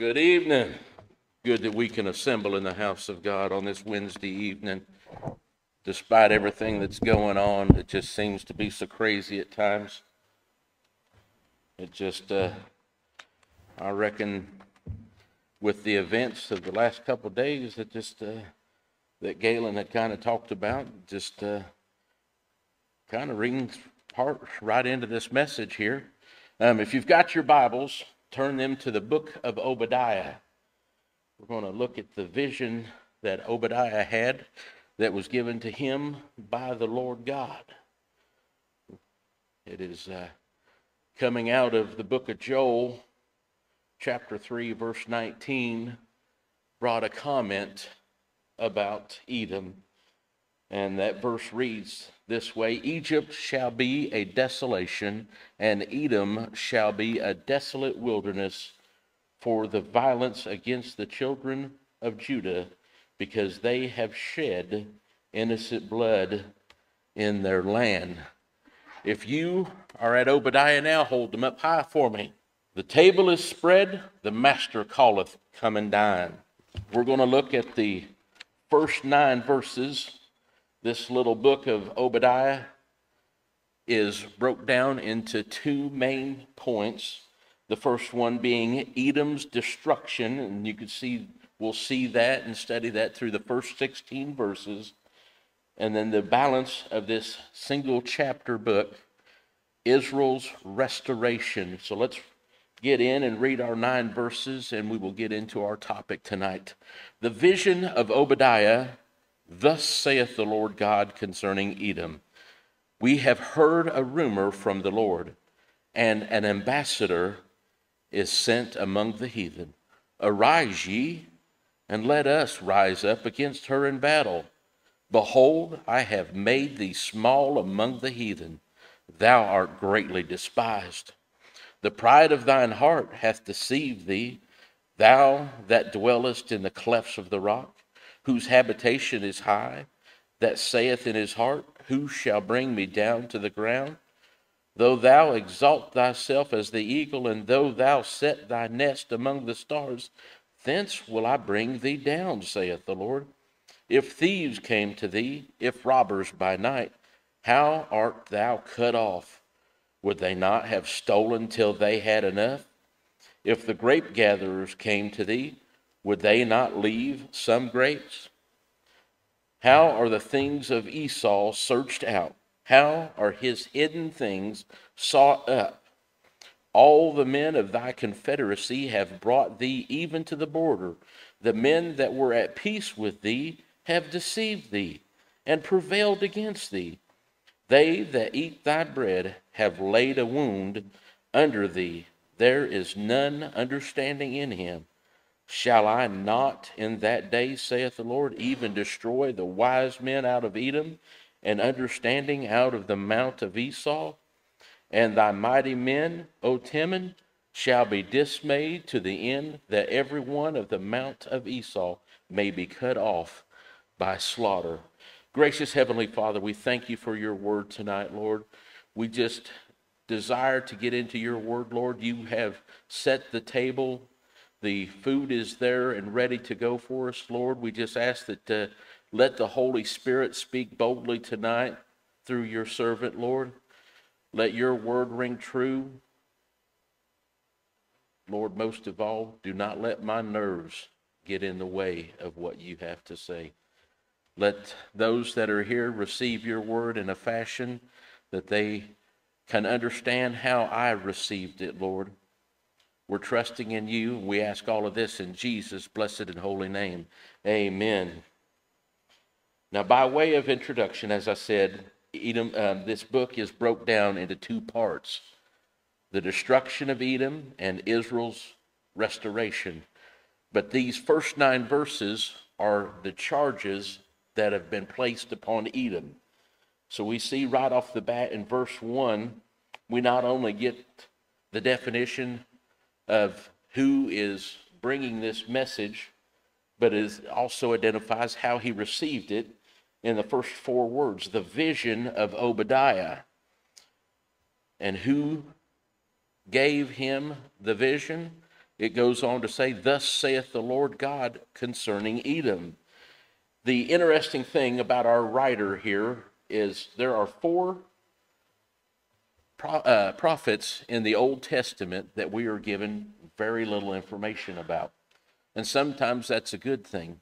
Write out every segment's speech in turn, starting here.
Good evening. Good that we can assemble in the house of God on this Wednesday evening. Despite everything that's going on, it just seems to be so crazy at times. It just, uh, I reckon, with the events of the last couple days, that just, uh, that Galen had kind of talked about, just uh, kind of rings part right into this message here. Um, if you've got your Bibles, turn them to the book of Obadiah. We're going to look at the vision that Obadiah had that was given to him by the Lord God. It is uh, coming out of the book of Joel, chapter 3, verse 19, brought a comment about Edom. And that verse reads this way Egypt shall be a desolation, and Edom shall be a desolate wilderness for the violence against the children of Judah, because they have shed innocent blood in their land. If you are at Obadiah now, hold them up high for me. The table is spread, the master calleth, come and dine. We're going to look at the first nine verses this little book of Obadiah is broke down into two main points. The first one being Edom's destruction, and you can see we'll see that and study that through the first 16 verses. And then the balance of this single chapter book, Israel's restoration. So let's get in and read our nine verses, and we will get into our topic tonight. The vision of Obadiah Thus saith the Lord God concerning Edom We have heard a rumor from the Lord, and an ambassador is sent among the heathen. Arise ye, and let us rise up against her in battle. Behold, I have made thee small among the heathen. Thou art greatly despised. The pride of thine heart hath deceived thee, thou that dwellest in the clefts of the rock whose habitation is high, that saith in his heart, Who shall bring me down to the ground? Though thou exalt thyself as the eagle, and though thou set thy nest among the stars, thence will I bring thee down, saith the Lord. If thieves came to thee, if robbers by night, how art thou cut off? Would they not have stolen till they had enough? If the grape gatherers came to thee, would they not leave some grapes? How are the things of Esau searched out? How are his hidden things sought up? All the men of thy confederacy have brought thee even to the border. The men that were at peace with thee have deceived thee and prevailed against thee. They that eat thy bread have laid a wound under thee. There is none understanding in him. Shall I not in that day, saith the Lord, even destroy the wise men out of Edom, and understanding out of the mount of Esau? And thy mighty men, O Teman, shall be dismayed to the end that every one of the mount of Esau may be cut off by slaughter. Gracious Heavenly Father, we thank you for your word tonight, Lord. We just desire to get into your word, Lord. You have set the table the food is there and ready to go for us, Lord. We just ask that uh, let the Holy Spirit speak boldly tonight through your servant, Lord. Let your word ring true. Lord, most of all, do not let my nerves get in the way of what you have to say. Let those that are here receive your word in a fashion that they can understand how I received it, Lord. We're trusting in you. We ask all of this in Jesus' blessed and holy name. Amen. Now, by way of introduction, as I said, Edom, uh, this book is broke down into two parts the destruction of Edom and Israel's restoration. But these first nine verses are the charges that have been placed upon Edom. So we see right off the bat in verse 1, we not only get the definition of who is bringing this message, but it also identifies how he received it in the first four words the vision of Obadiah. And who gave him the vision? it goes on to say, Thus saith the Lord God concerning Edom. The interesting thing about our writer here is there are four pro- uh, prophets in the Old Testament that we are given very little information about. And sometimes that's a good thing.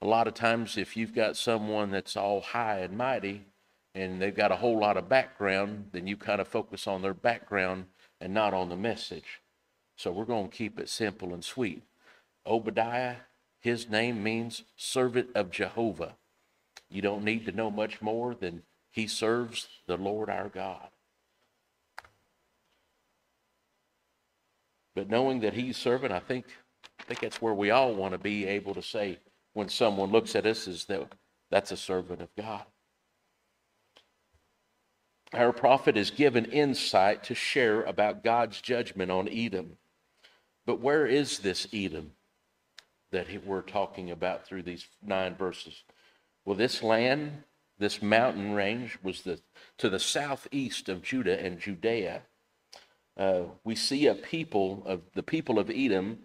A lot of times, if you've got someone that's all high and mighty and they've got a whole lot of background, then you kind of focus on their background and not on the message. So we're going to keep it simple and sweet. Obadiah, his name means servant of Jehovah. You don't need to know much more than he serves the Lord our God. But knowing that he's servant, I think I think that's where we all want to be able to say when someone looks at us is that that's a servant of God. Our prophet is given insight to share about God's judgment on Edom. But where is this Edom that we're talking about through these nine verses? Well, this land, this mountain range, was the, to the southeast of Judah and Judea. Uh, we see a people of the people of Edom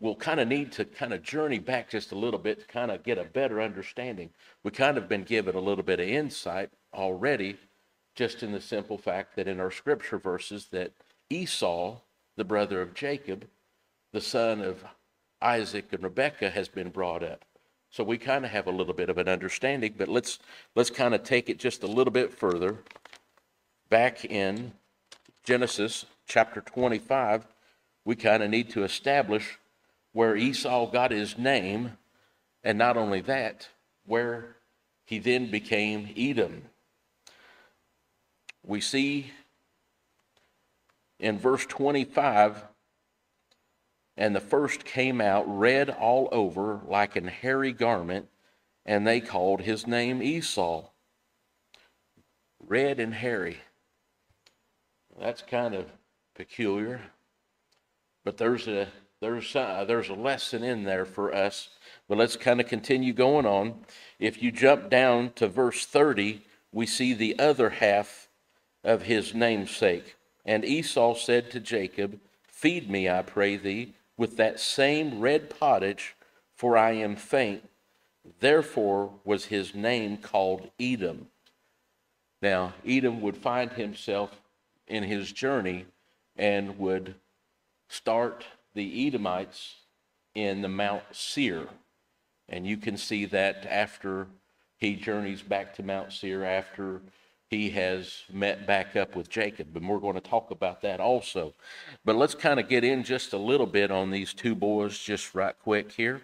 will kind of need to kind of journey back just a little bit to kind of get a better understanding. We kind of been given a little bit of insight already, just in the simple fact that in our scripture verses that Esau, the brother of Jacob, the son of Isaac and Rebekah, has been brought up. So we kind of have a little bit of an understanding, but let's let's kind of take it just a little bit further. Back in Genesis chapter 25, we kind of need to establish where Esau got his name, and not only that, where he then became Edom. We see in verse 25 and the first came out red all over like an hairy garment, and they called his name Esau. Red and hairy. That's kind of peculiar, but there's a there's a, there's a lesson in there for us. But let's kind of continue going on. If you jump down to verse 30, we see the other half of his namesake. And Esau said to Jacob, Feed me, I pray thee, with that same red pottage, for I am faint. Therefore was his name called Edom. Now, Edom would find himself in his journey and would start the Edomites in the Mount Seir. And you can see that after he journeys back to Mount Seir, after he has met back up with Jacob. And we're going to talk about that also. But let's kind of get in just a little bit on these two boys, just right quick here.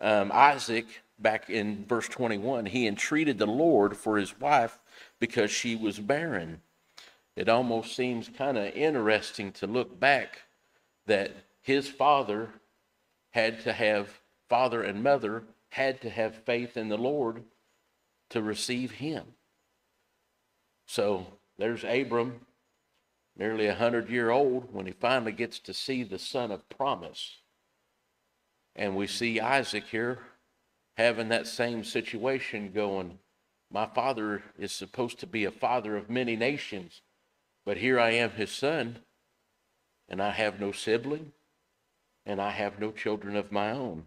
Um, Isaac, back in verse 21, he entreated the Lord for his wife because she was barren. It almost seems kind of interesting to look back that his father had to have, father and mother had to have faith in the Lord to receive him. So there's Abram, nearly a hundred year old, when he finally gets to see the son of promise. And we see Isaac here having that same situation going. My father is supposed to be a father of many nations, but here I am his son, and I have no sibling, and I have no children of my own.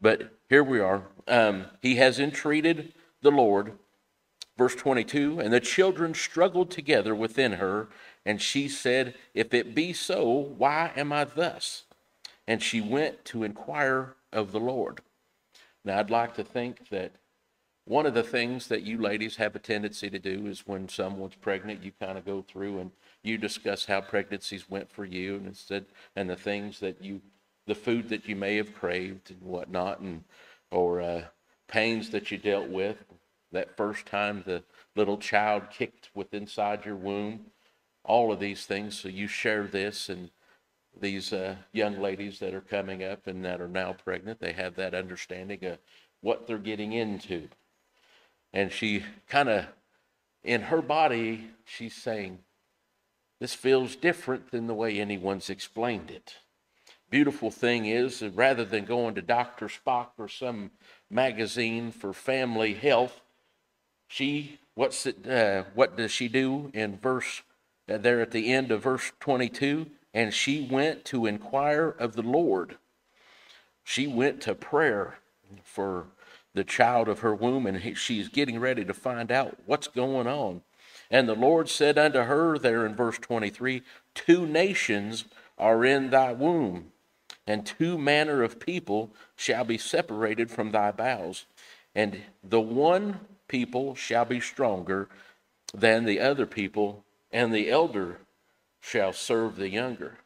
But here we are. Um, he has entreated the Lord Verse 22 And the children struggled together within her, and she said, If it be so, why am I thus? And she went to inquire of the Lord. Now, I'd like to think that one of the things that you ladies have a tendency to do is when someone's pregnant, you kind of go through and you discuss how pregnancies went for you and instead and the things that you the food that you may have craved and whatnot and or uh, pains that you dealt with that first time the little child kicked with inside your womb, all of these things. So you share this, and these uh, young ladies that are coming up and that are now pregnant, they have that understanding of what they're getting into. And she kind of, in her body, she's saying, This feels different than the way anyone's explained it. Beautiful thing is, rather than going to Dr. Spock or some magazine for family health, she, what's it, uh, what does she do in verse, uh, there at the end of verse 22? and she went to inquire of the Lord. She went to prayer for the child of her womb, and he, she's getting ready to find out what's going on. And the Lord said unto her, there in verse 23, Two nations are in thy womb, and two manner of people shall be separated from thy bowels. And the one people shall be stronger than the other people, and the elder shall serve the younger.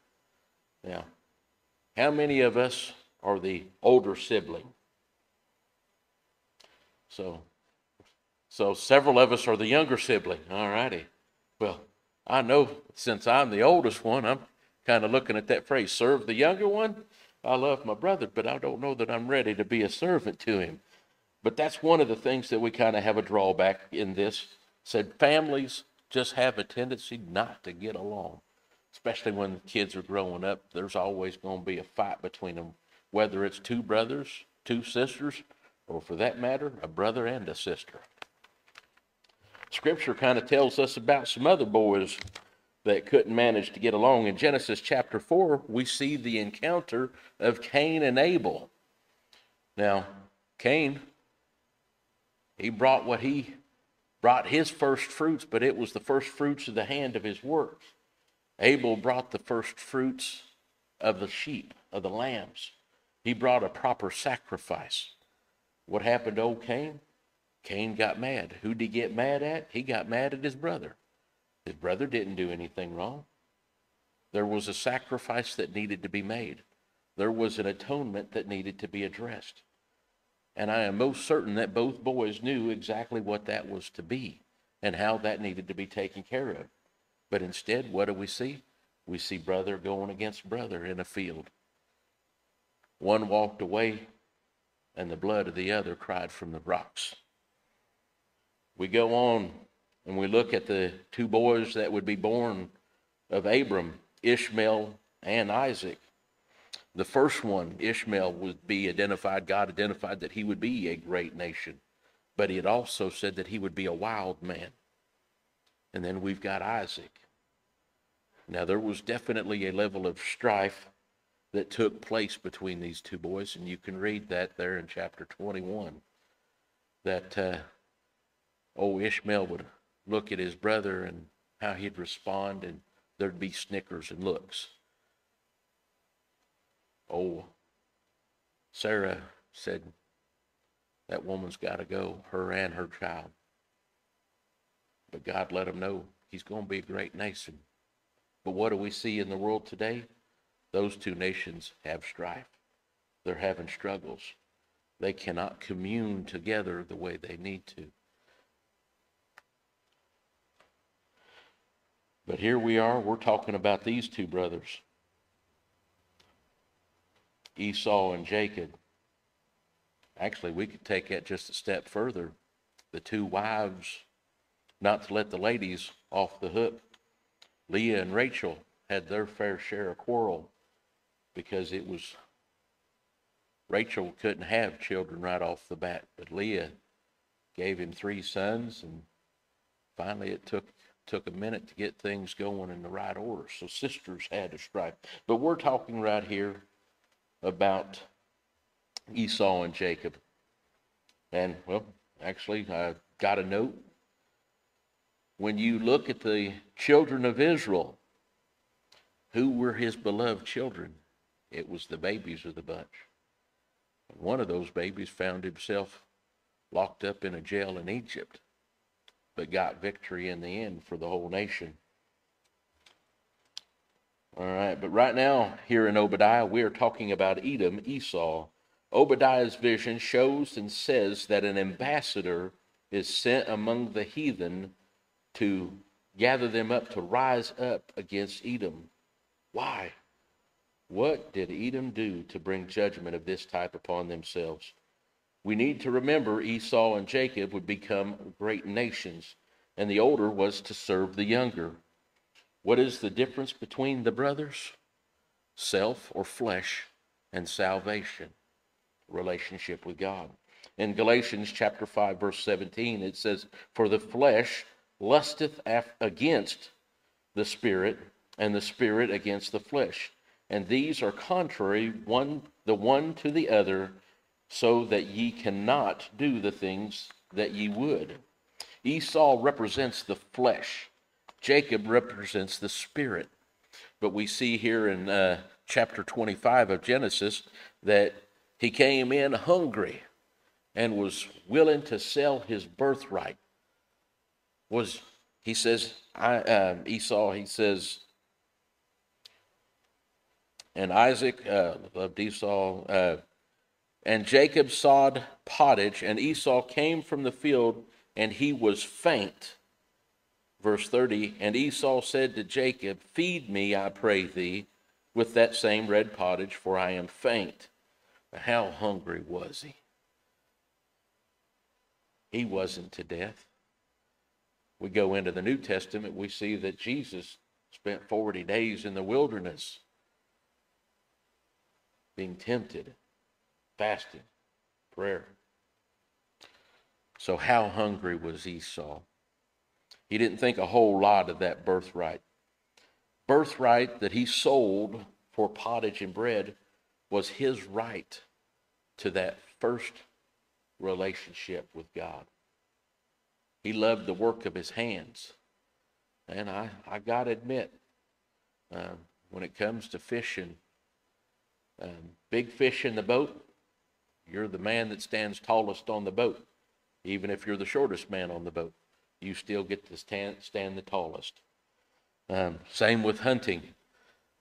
Now, how many of us are the older sibling? So, so several of us are the younger sibling. All righty. Well, I know since I'm the oldest one, I'm kind of looking at that phrase, serve the younger one. I love my brother, but I don't know that I'm ready to be a servant to him. But that's one of the things that we kind of have a drawback in this. Said families just have a tendency not to get along, especially when kids are growing up. There's always going to be a fight between them, whether it's two brothers, two sisters, or for that matter, a brother and a sister. Scripture kind of tells us about some other boys that couldn't manage to get along. In Genesis chapter 4, we see the encounter of Cain and Abel. Now, Cain he brought what he brought his first fruits, but it was the first fruits of the hand of his work. Abel brought the first fruits of the sheep, of the lambs. He brought a proper sacrifice. What happened to old Cain? Cain got mad. Who did he get mad at? He got mad at his brother. His brother didn't do anything wrong. There was a sacrifice that needed to be made. There was an atonement that needed to be addressed. And I am most certain that both boys knew exactly what that was to be and how that needed to be taken care of. But instead, what do we see? We see brother going against brother in a field. One walked away, and the blood of the other cried from the rocks. We go on and we look at the two boys that would be born of Abram, Ishmael and Isaac. The first one, Ishmael, would be identified, God identified that he would be a great nation, but he had also said that he would be a wild man. And then we've got Isaac. Now, there was definitely a level of strife that took place between these two boys, and you can read that there in chapter 21. That uh, old Ishmael would look at his brother and how he'd respond, and there'd be snickers and looks. Oh, Sarah said, That woman's got to go, her and her child. But God let him know he's going to be a great nation. But what do we see in the world today? Those two nations have strife. They're having struggles. They cannot commune together the way they need to. But here we are, we're talking about these two brothers. Esau and Jacob. Actually, we could take that just a step further. The two wives, not to let the ladies off the hook, Leah and Rachel had their fair share of quarrel because it was Rachel couldn't have children right off the bat, but Leah gave him three sons, and finally it took took a minute to get things going in the right order. So sisters had to strife. But we're talking right here about Esau and Jacob. And, well, actually, I got a note. When you look at the children of Israel, who were his beloved children? It was the babies of the bunch. And One of those babies found himself locked up in a jail in Egypt, but got victory in the end for the whole nation. All right, but right now, here in Obadiah, we are talking about Edom, Esau. Obadiah's vision shows and says that an ambassador is sent among the heathen to gather them up to rise up against Edom. Why? What did Edom do to bring judgment of this type upon themselves? We need to remember Esau and Jacob would become great nations, and the older was to serve the younger. What is the difference between the brothers? Self or flesh and salvation, relationship with God. In Galatians chapter 5 verse 17 it says, "For the flesh lusteth against the spirit, and the spirit against the flesh. And these are contrary one the one to the other, so that ye cannot do the things that ye would. Esau represents the flesh. Jacob represents the spirit. But we see here in uh, chapter 25 of Genesis that he came in hungry and was willing to sell his birthright. Was he says I um, Esau? He says, and Isaac uh, loved Esau. Uh, and Jacob sawed pottage, and Esau came from the field, and he was faint. Verse 30 And Esau said to Jacob, Feed me, I pray thee, with that same red pottage, for I am faint. How hungry was he? He wasn't to death. We go into the New Testament, we see that Jesus spent 40 days in the wilderness being tempted, fasting, prayer. So, how hungry was Esau? He didn't think a whole lot of that birthright. Birthright that he sold for pottage and bread was his right to that first relationship with God. He loved the work of his hands. And I, I got to admit, uh, when it comes to fishing, um, big fish in the boat, you're the man that stands tallest on the boat. Even if you're the shortest man on the boat, you still get to stand, the tallest. Um, same with hunting.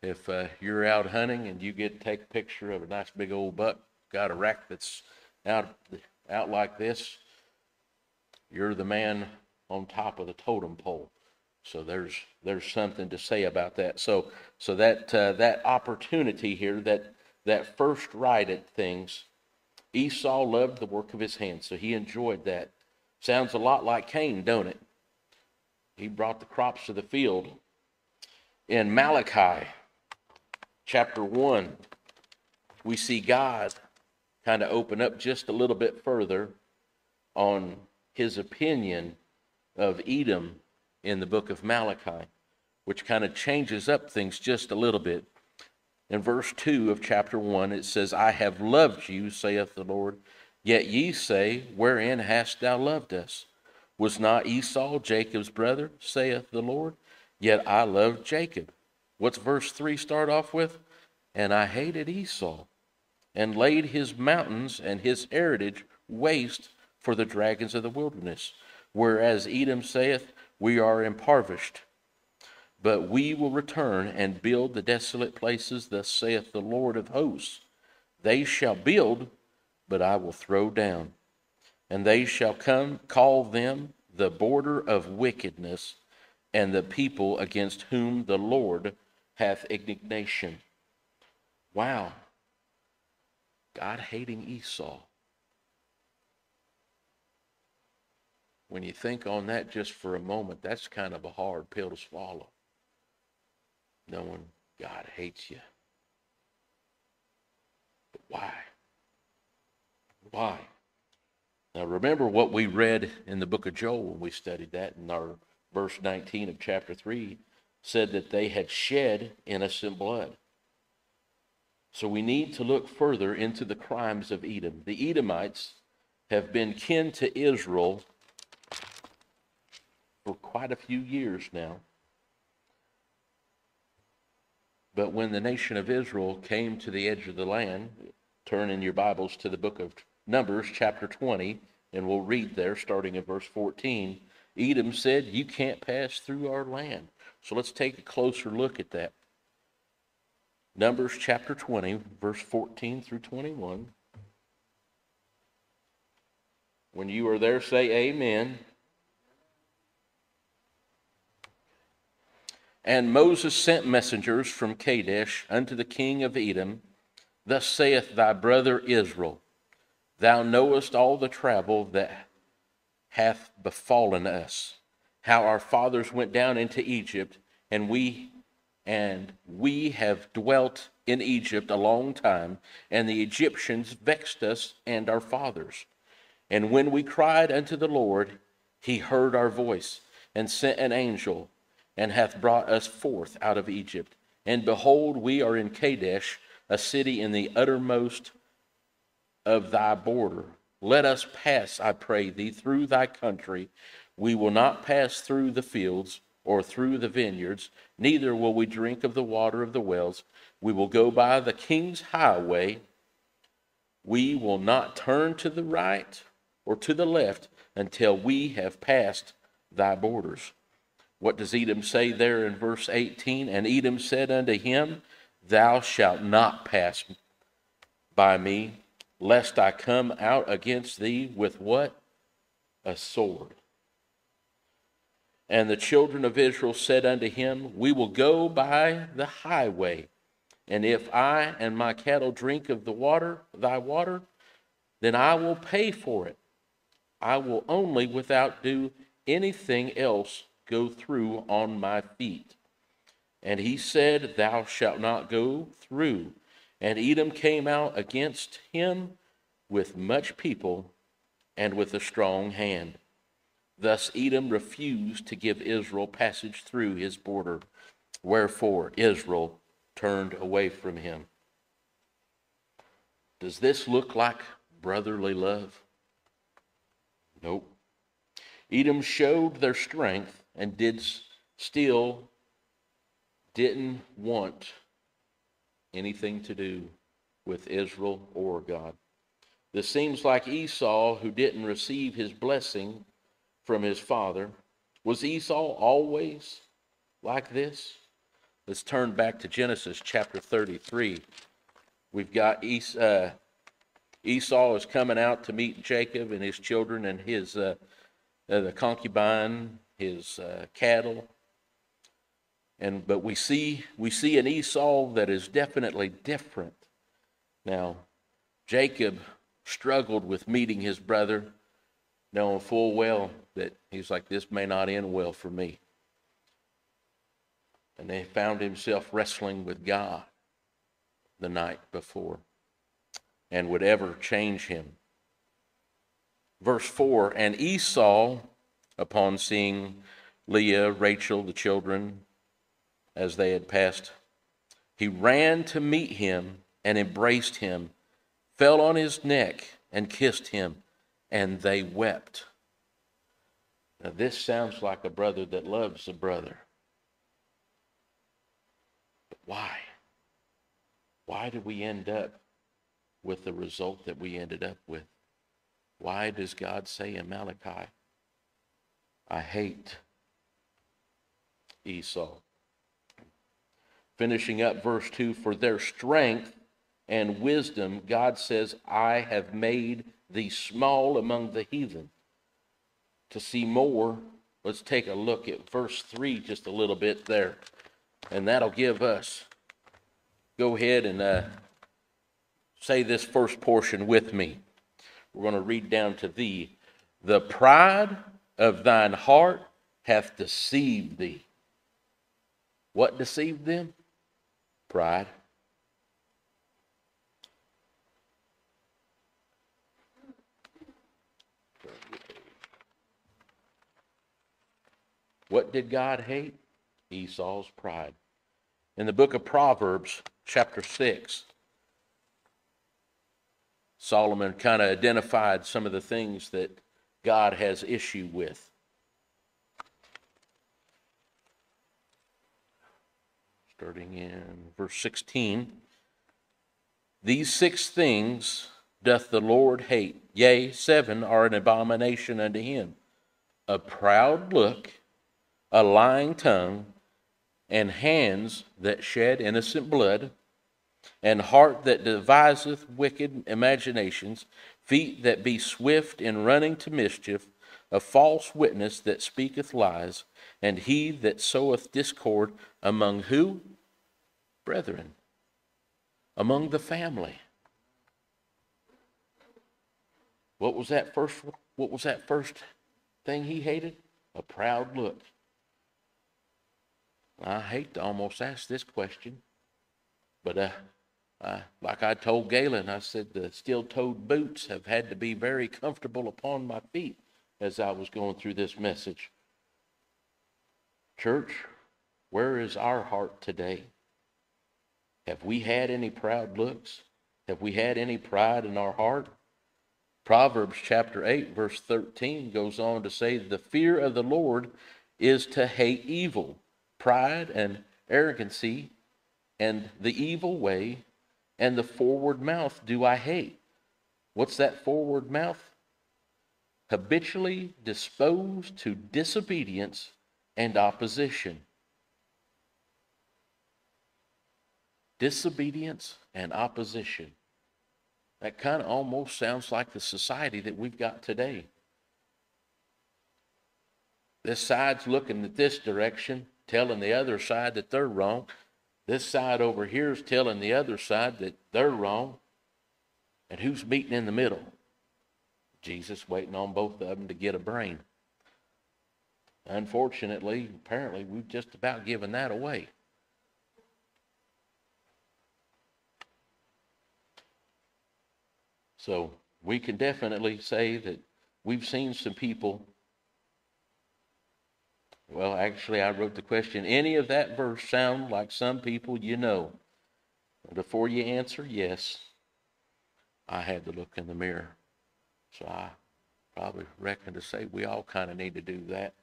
If uh, you're out hunting and you get to take a picture of a nice big old buck, got a rack that's out out like this, you're the man on top of the totem pole. So there's there's something to say about that. So so that uh, that opportunity here, that that first right at things, Esau loved the work of his hands, so he enjoyed that. Sounds a lot like Cain, don't it? He brought the crops to the field. In Malachi chapter 1, we see God kind of open up just a little bit further on his opinion of Edom in the book of Malachi, which kind of changes up things just a little bit. In verse 2 of chapter 1, it says, I have loved you, saith the Lord. Yet ye say, Wherein hast thou loved us? Was not Esau Jacob's brother, saith the Lord? Yet I loved Jacob. What's verse 3 start off with? And I hated Esau and laid his mountains and his heritage waste for the dragons of the wilderness. Whereas Edom saith, We are impoverished. But we will return and build the desolate places, thus saith the Lord of hosts. They shall build, but I will throw down. And they shall come call them the border of wickedness, and the people against whom the Lord hath indignation. Wow. God hating Esau. When you think on that just for a moment, that's kind of a hard pill to swallow. Knowing God hates you. But why? Why? Now remember what we read in the book of Joel when we studied that in our verse 19 of chapter 3 said that they had shed innocent blood. So we need to look further into the crimes of Edom. The Edomites have been kin to Israel for quite a few years now. But when the nation of Israel came to the edge of the land, turn in your Bibles to the book of Numbers, chapter 20, and we'll read there starting in verse 14. Edom said, You can't pass through our land. So let's take a closer look at that. Numbers chapter 20, verse 14 through 21. When you are there, say amen. And Moses sent messengers from Kadesh unto the king of Edom. Thus saith thy brother Israel Thou knowest all the travel that hath befallen us, how our fathers went down into Egypt, and we and we have dwelt in Egypt a long time, and the Egyptians vexed us and our fathers. And when we cried unto the Lord, he heard our voice and sent an angel and hath brought us forth out of Egypt. And behold, we are in Kadesh, a city in the uttermost of thy border. Let us pass, I pray thee, through thy country. We will not pass through the fields or through the vineyards, neither will we drink of the water of the wells. We will go by the king's highway. We will not turn to the right or to the left until we have passed thy borders. What does Edom say there in verse 18? And Edom said unto him, Thou shalt not pass by me, lest I come out against thee with what? A sword. And the children of Israel said unto him, We will go by the highway, and if I and my cattle drink of the water, thy water, then I will pay for it. I will only, without do anything else, go through on my feet. And he said, Thou shalt not go through. And Edom came out against him with much people and with a strong hand. Thus Edom refused to give Israel passage through his border, wherefore Israel turned away from him. Does this look like brotherly love? Nope. Edom showed their strength and did still didn't want anything to do with Israel or God. This seems like Esau, who didn't receive his blessing from his father. Was Esau always like this? Let's turn back to Genesis chapter 33. We've got Esau, uh, Esau is coming out to meet Jacob and his children and his uh, uh, the concubine, his uh, cattle. And but we see we see an Esau that is definitely different. Now, Jacob struggled with meeting his brother, knowing full well that he's like, this may not end well for me. And he found himself wrestling with God the night before and would ever change him. Verse 4 And Esau, upon seeing Leah, Rachel, the children, as they had passed, he ran to meet him and embraced him, fell on his neck and kissed him, and they wept. Now, this sounds like a brother that loves a brother. But why? Why did we end up with the result that we ended up with? Why does God say in Malachi, I hate Esau? Finishing up verse 2 For their strength and wisdom, God says, I have made thee small among the heathen to see more, let's take a look at verse 3 just a little bit there. And that'll give us. Go ahead and uh, say this first portion with me. We're going to read down to thee. The pride of thine heart hath deceived thee. What deceived them? Pride. What did God hate? Esau's pride. In the book of Proverbs, chapter 6, Solomon kind of identified some of the things that God has issue with. Starting in verse 16 These six things doth the Lord hate, yea, seven are an abomination unto him. A proud look a lying tongue, and hands that shed innocent blood, and heart that deviseth wicked imaginations, feet that be swift in running to mischief, a false witness that speaketh lies, and he that soweth discord among who? Brethren, among the family. What was that first what was that first thing he hated? A proud look. I hate to almost ask this question, but uh, I, like I told Galen, I said the steel-toed boots have had to be very comfortable upon my feet as I was going through this message. Church, Where is our heart today? Have we had any proud looks? Have we had any pride in our heart? Proverbs chapter 8, verse 13 goes on to say, The fear of the Lord is to hate evil, pride and arrogancy, and the evil way, and the forward mouth do I hate. What's that forward mouth? Habitually disposed to disobedience and opposition. Disobedience and opposition. That kind of almost sounds like the society that we've got today. This side's looking at this direction, telling the other side that they're wrong. This side over here is telling the other side that they're wrong. And who's meeting in the middle? Jesus waiting on both of them to get a brain. Unfortunately, apparently, we've just about given that away. So we can definitely say that we've seen some people. Well, actually, I wrote the question any of that verse sound like some people you know? Before you answer, yes, I had to look in the mirror. So I probably reckon to say we all kind of need to do that.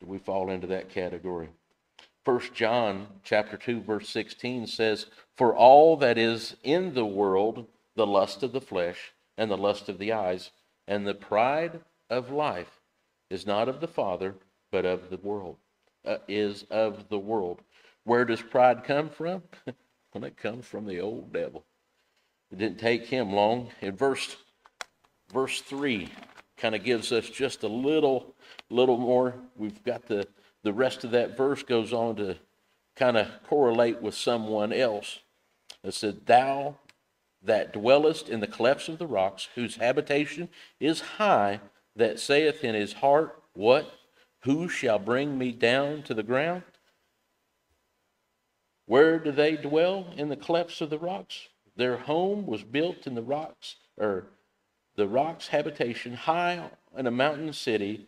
Do we fall into that category? First John chapter 2 verse 16 says, "For all that is in the world, the lust of the flesh and the lust of the eyes and the pride of life is not of the Father, but of the world, uh, is of the world." Where does pride come from? when it comes from the old devil. It didn't take him long. In verse verse 3 kind of gives us just a little little more we've got the the rest of that verse goes on to kind of correlate with someone else it said thou that dwellest in the clefts of the rocks whose habitation is high that saith in his heart what who shall bring me down to the ground where do they dwell in the clefts of the rocks their home was built in the rocks or the rock's habitation high in a mountain city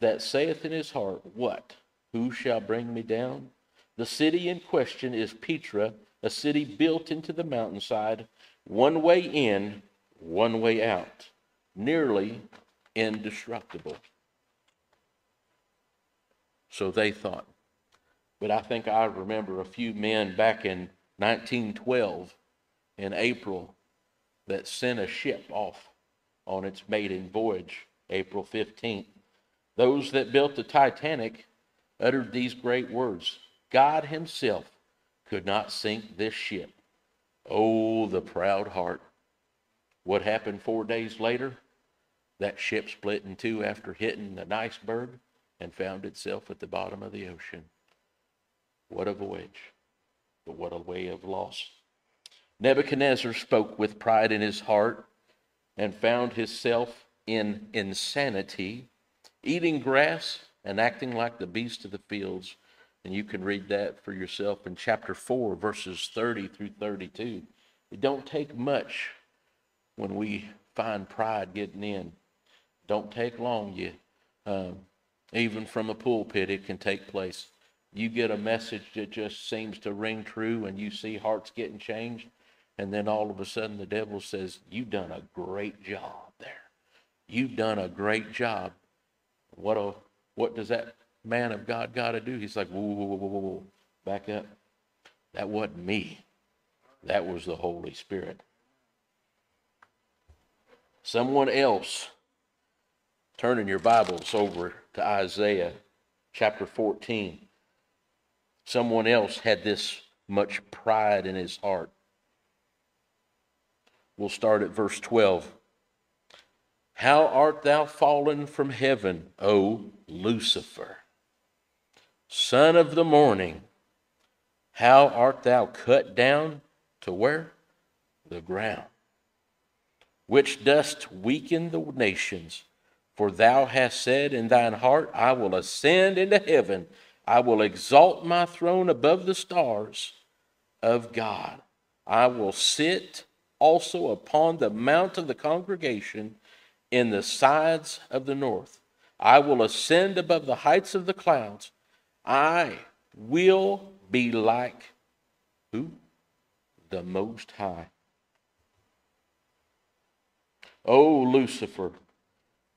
that saith in his heart, What? Who shall bring me down? The city in question is Petra, a city built into the mountainside, one way in, one way out, nearly indestructible. So they thought. But I think I remember a few men back in 1912 in April that sent a ship off on its maiden voyage, April 15th. Those that built the Titanic uttered these great words God Himself could not sink this ship. Oh, the proud heart. What happened four days later? That ship split in two after hitting an iceberg and found itself at the bottom of the ocean. What a voyage, but what a way of loss. Nebuchadnezzar spoke with pride in his heart and found himself in insanity, eating grass and acting like the beast of the fields. And you can read that for yourself in chapter 4, verses 30 through 32. It don't take much when we find pride getting in. Don't take long. You, um, even from a pulpit, it can take place. You get a message that just seems to ring true, and you see hearts getting changed and then all of a sudden the devil says, You've done a great job there. You've done a great job. What, a, what does that man of God got to do? He's like, whoa, whoa, whoa, whoa, whoa, back up. That wasn't me. That was the Holy Spirit. Someone else, turning your Bibles over to Isaiah chapter 14. Someone else had this much pride in his heart. We'll start at verse 12. How art thou fallen from heaven, O Lucifer, son of the morning? How art thou cut down to where? The ground, which dost weaken the nations. For thou hast said in thine heart, I will ascend into heaven, I will exalt my throne above the stars of God. I will sit also upon the mount of the congregation in the sides of the north. I will ascend above the heights of the clouds. I will be like who? The Most High. O Lucifer,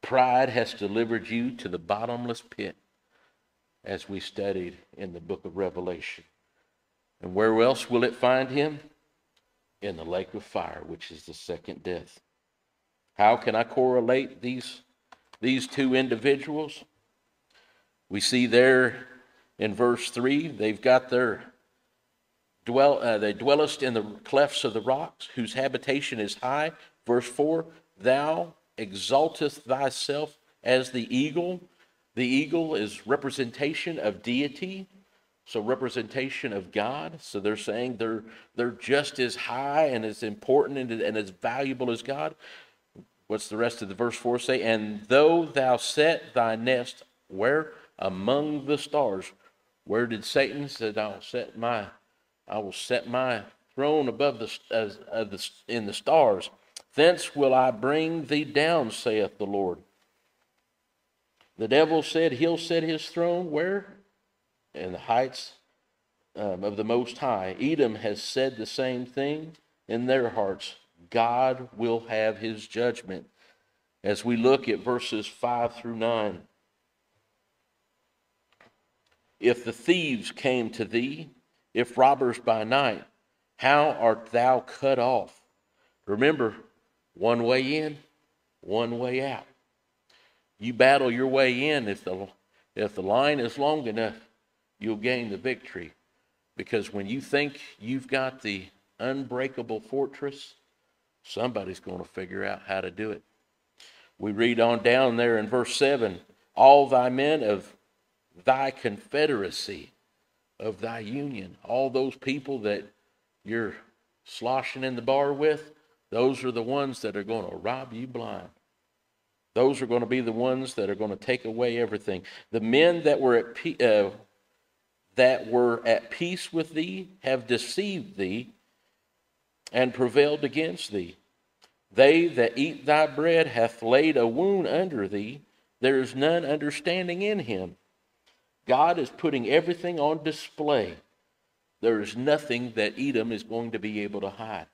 pride has delivered you to the bottomless pit, as we studied in the book of Revelation. And where else will it find him? In the lake of fire, which is the second death. How can I correlate these, these two individuals? We see there in verse 3, they've got their dwell, uh, they dwellest in the clefts of the rocks, whose habitation is high. Verse 4, thou exaltest thyself as the eagle. The eagle is representation of deity, so representation of God. So they're saying they're they're just as high and as important and, and as valuable as God. What's the rest of the verse 4 say? And though thou set thy nest where? Among the stars. Where did Satan said, I'll set my I will set my throne above the, uh, the in the stars. Thence will I bring thee down, saith the Lord. The devil said he'll set his throne where? In the heights um, of the Most High. Edom has said the same thing in their hearts. God will have his judgment. As we look at verses 5 through 9. If the thieves came to thee, if robbers by night, how art thou cut off? Remember, one way in, one way out. You battle your way in. If the, if the line is long enough, you'll gain the victory. Because when you think you've got the unbreakable fortress, somebody's going to figure out how to do it. We read on down there in verse 7 All thy men of thy confederacy of thy union. All those people that you're sloshing in the bar with, those are the ones that are going to rob you blind. Those are going to be the ones that are going to take away everything. The men that were at pe- uh, that were at peace with thee have deceived thee and prevailed against thee. They that eat thy bread hath laid a wound under thee. There is none understanding in him. God is putting everything on display. There is nothing that Edom is going to be able to hide.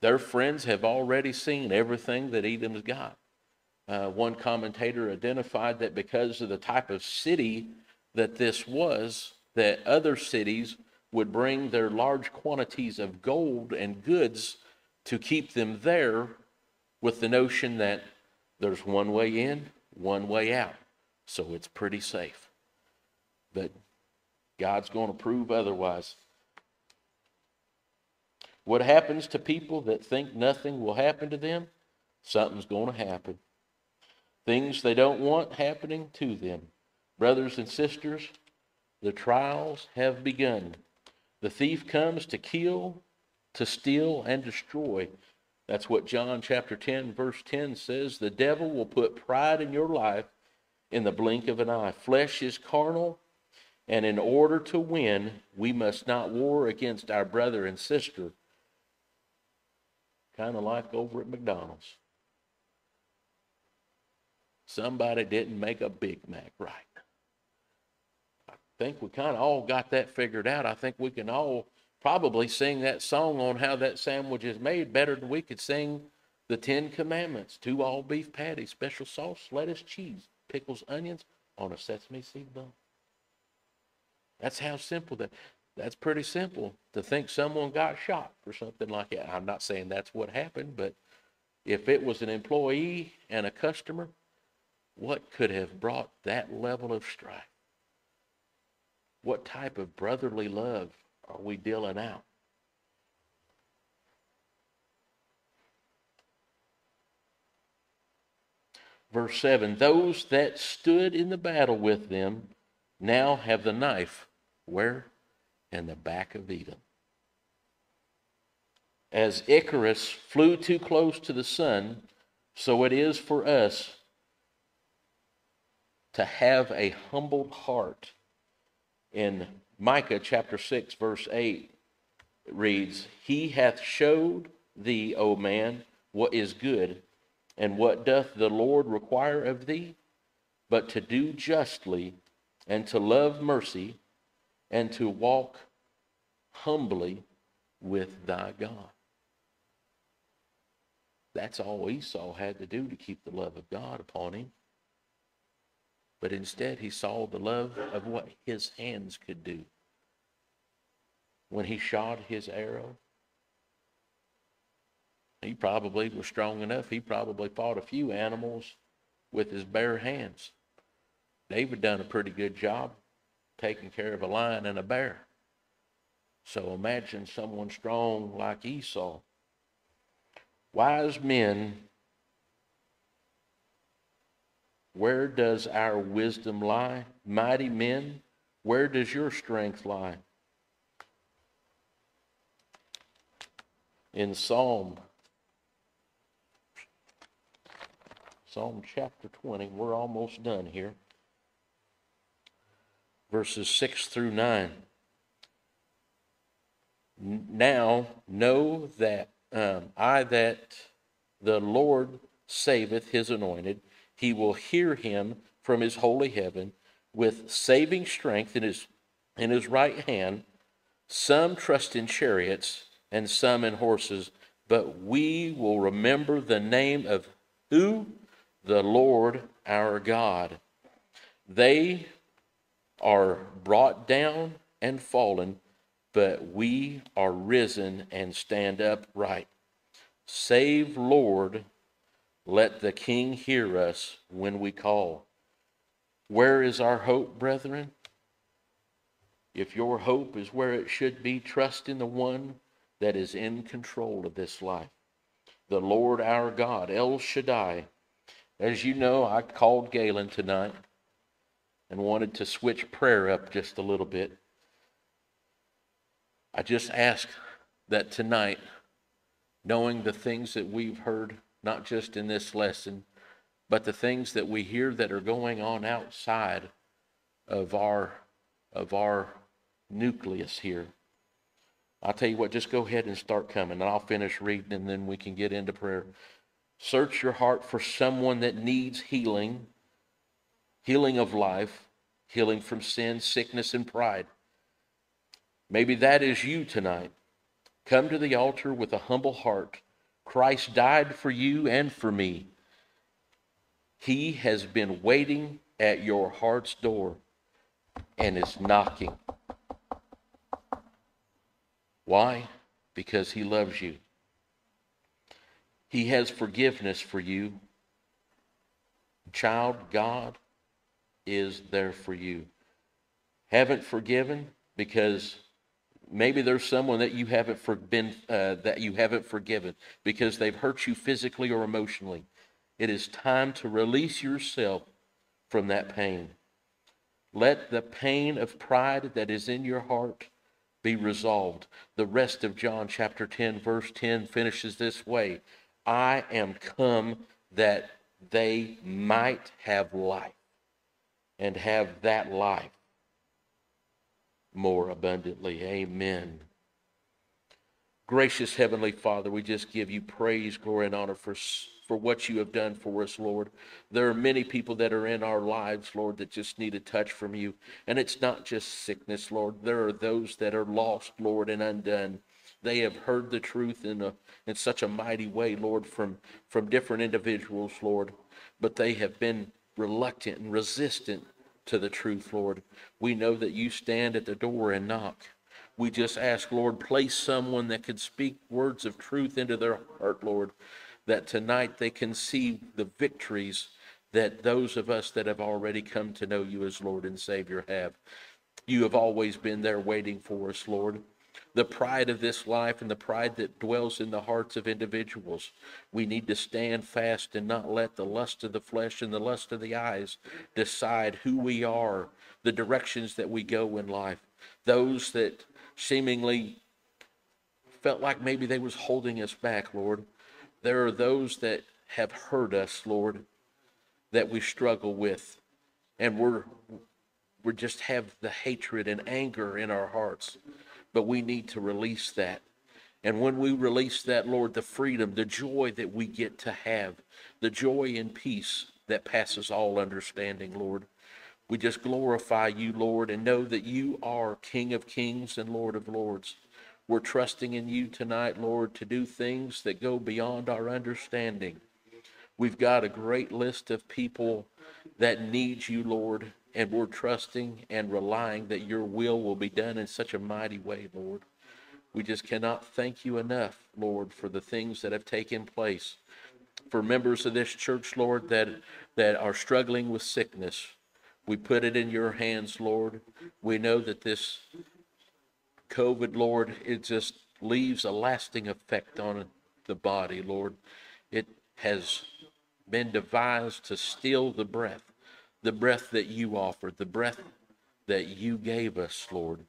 Their friends have already seen everything that Edom's got. Uh, one commentator identified that because of the type of city that this was, that other cities would bring their large quantities of gold and goods to keep them there with the notion that there's one way in, one way out. So it's pretty safe. But God's going to prove otherwise. What happens to people that think nothing will happen to them? Something's going to happen. Things they don't want happening to them. Brothers and sisters, the trials have begun. The thief comes to kill, to steal, and destroy. That's what John chapter 10, verse 10 says. The devil will put pride in your life in the blink of an eye. Flesh is carnal, and in order to win, we must not war against our brother and sister, kind of like over at McDonald's. Somebody didn't make a Big Mac right. I think we kind of all got that figured out. I think we can all probably sing that song on how that sandwich is made better than we could sing the Ten Commandments. Two all beef patties, special sauce, lettuce, cheese, pickles, onions on a sesame seed bun. That's how simple that. That's pretty simple to think someone got shot for something like that. I'm not saying that's what happened, but if it was an employee and a customer, what could have brought that level of strife? What type of brotherly love are we dealing out? Verse 7 Those that stood in the battle with them now have the knife where? In the back of Edom. As Icarus flew too close to the sun, so it is for us to have a humbled heart. In Micah chapter 6, verse 8, it reads, He hath showed thee, O man, what is good, and what doth the Lord require of thee? But to do justly and to love mercy and to walk humbly with thy God. That's all Esau had to do to keep the love of God upon him. But instead, he saw the love of what his hands could do. When he shot his arrow, he probably was strong enough. He probably fought a few animals with his bare hands. David done a pretty good job taking care of a lion and a bear. So imagine someone strong like Esau. Wise men, where does our wisdom lie? Mighty men, where does your strength lie? In Psalm Psalm chapter 20, we're almost done here. Verses 6 through 9 now know that um, I that the Lord saveth his anointed, he will hear him from his holy heaven with saving strength in his in his right hand. Some trust in chariots and some in horses, but we will remember the name of who? The Lord our God. They are brought down and fallen but we are risen and stand upright. Save, Lord, let the King hear us when we call. Where is our hope, brethren? If your hope is where it should be, trust in the one that is in control of this life, the Lord our God, El Shaddai. As you know, I called Galen tonight and wanted to switch prayer up just a little bit. I just ask that tonight, knowing the things that we've heard, not just in this lesson, but the things that we hear that are going on outside of our of our nucleus here. I'll tell you what, just go ahead and start coming, and I'll finish reading, and then we can get into prayer. Search your heart for someone that needs healing, healing of life, healing from sin, sickness, and pride. Maybe that is you tonight. Come to the altar with a humble heart. Christ died for you and for me. He has been waiting at your heart's door and is knocking. Why? Because he loves you. He has forgiveness for you. Child, God is there for you. Haven't forgiven because Maybe there's someone that you haven't for, been uh, that you haven't forgiven because they've hurt you physically or emotionally. It is time to release yourself from that pain. Let the pain of pride that is in your heart be resolved. The rest of John chapter 10, verse 10 finishes this way I am come that they might have life and have that life more abundantly. Amen. Gracious Heavenly Father, we just give you praise, glory, and honor for, for what you have done for us, Lord. There are many people that are in our lives, Lord, that just need a touch from you. And it's not just sickness, Lord. There are those that are lost, Lord, and undone. They have heard the truth in, a, in such a mighty way, Lord, from, from different individuals, Lord. But they have been reluctant and resistant to the truth, Lord. We know that you stand at the door and knock. We just ask, Lord, place someone that could speak words of truth into their heart, Lord, that tonight they can see the victories that those of us that have already come to know you as Lord and Savior have. You have always been there waiting for us, Lord the pride of this life and the pride that dwells in the hearts of individuals. We need to stand fast and not let the lust of the flesh and the lust of the eyes decide who we are, the directions that we go in life. Those that seemingly felt like maybe they was holding us back, Lord. There are those that have hurt us, Lord, that we struggle with. And we're we just have the hatred and anger in our hearts but we need to release that. And when we release that, Lord, the freedom, the joy that we get to have, the joy and peace that passes all understanding, Lord, We just glorify you, Lord, and know that you are King of kings and Lord of lords. We're trusting in you tonight, Lord, to do things that go beyond our understanding. We've got a great list of people that need you, Lord, and we're trusting and relying that your will will be done in such a mighty way, Lord. We just cannot thank you enough, Lord, for the things that have taken place. For members of this church, Lord, that, that are struggling with sickness, we put it in your hands, Lord. We know that this COVID, Lord, it just leaves a lasting effect on the body, Lord. It has been devised to steal the breath, the breath that you offered, the breath that you gave us, Lord.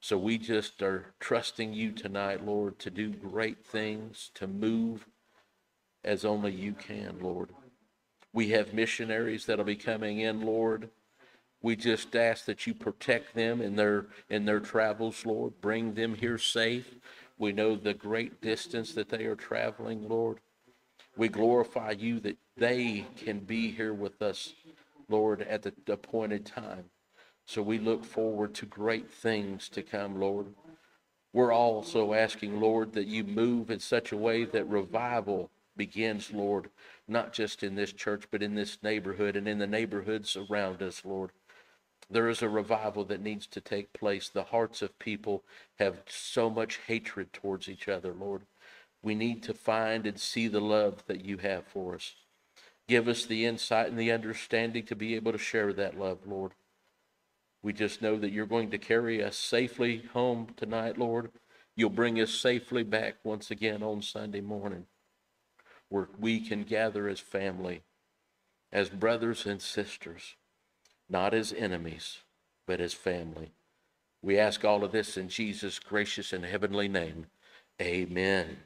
So we just are trusting you tonight, Lord, to do great things, to move as only you can, Lord. We have missionaries that'll be coming in, Lord. We just ask that you protect them in their in their travels, Lord. Bring them here safe. We know the great distance that they are traveling, Lord. We glorify you that they can be here with us, Lord, at the appointed time. So we look forward to great things to come, Lord. We're also asking, Lord, that you move in such a way that revival begins, Lord, not just in this church, but in this neighborhood and in the neighborhoods around us, Lord. There is a revival that needs to take place. The hearts of people have so much hatred towards each other, Lord. We need to find and see the love that you have for us. Give us the insight and the understanding to be able to share that love, Lord. We just know that you're going to carry us safely home tonight, Lord. You'll bring us safely back once again on Sunday morning where we can gather as family, as brothers and sisters, not as enemies, but as family. We ask all of this in Jesus' gracious and heavenly name. Amen.